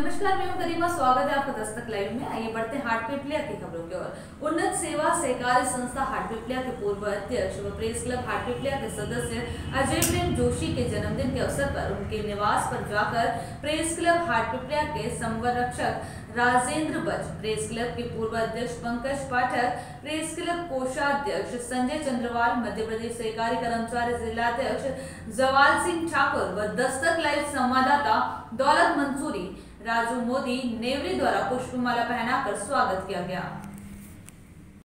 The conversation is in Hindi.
करीमा स्वागत है आपका दस्तक लाइव में। आइए बढ़ते हैं हाटपिपलिया की खबरों की ओर। उन्नत सेवा सहकारी संस्था हाटपिपलिया के पूर्व अध्यक्ष व प्रेस क्लब हाटपिपलिया के सदस्य अजय प्रेम जोशी के जन्मदिन के अवसर पर उनके निवास पर जाकर प्रेस क्लब हाटपिपलिया के संरक्षक राजेंद्र बज, प्रेस क्लब के पूर्व अध्यक्ष पंकज पाठक, प्रेस क्लब कोषाध्यक्ष संजय चंद्रवाल, मध्य प्रदेश सहकारी कर्मचारी जिलाध्यक्ष जवाल सिंह ठाकुर व दस्तक लाइव संवाददाता दौलत मंसूरी। राजू मोदी नेवरी द्वारा पुष्पमाला पहनाकर स्वागत किया गया।